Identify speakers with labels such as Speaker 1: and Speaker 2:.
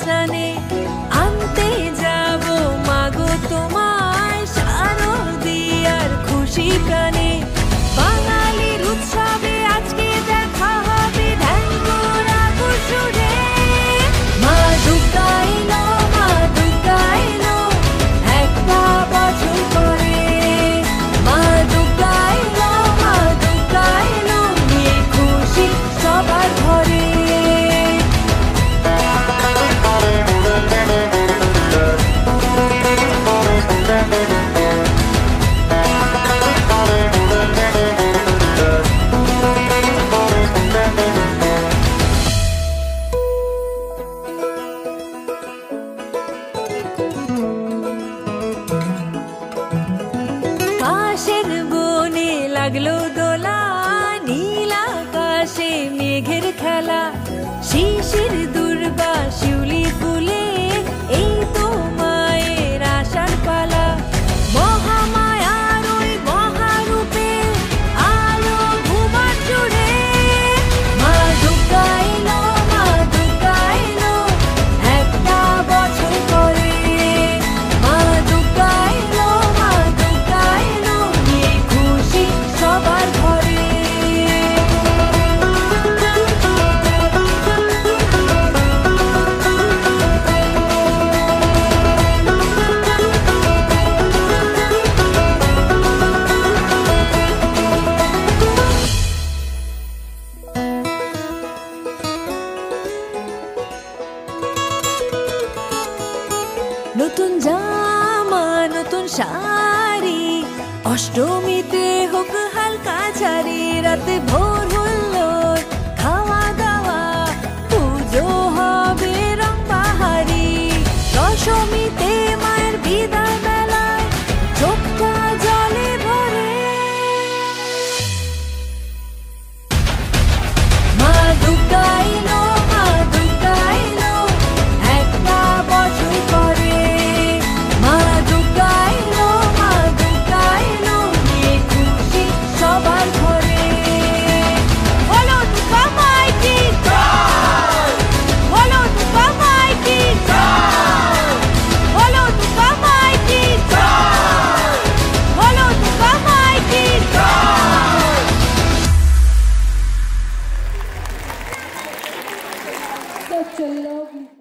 Speaker 1: শ্রানে আনতে যাব। মাগো তোমায় শারদিয়ার খুশি প্রাণে লাগল দোলা নীল আকাশে মেঘের খেলা শিশির নতুন জামা নতুন শাড়ি অষ্টমীতে হোক হালকা চারি রাতে ভোর
Speaker 2: such a lovely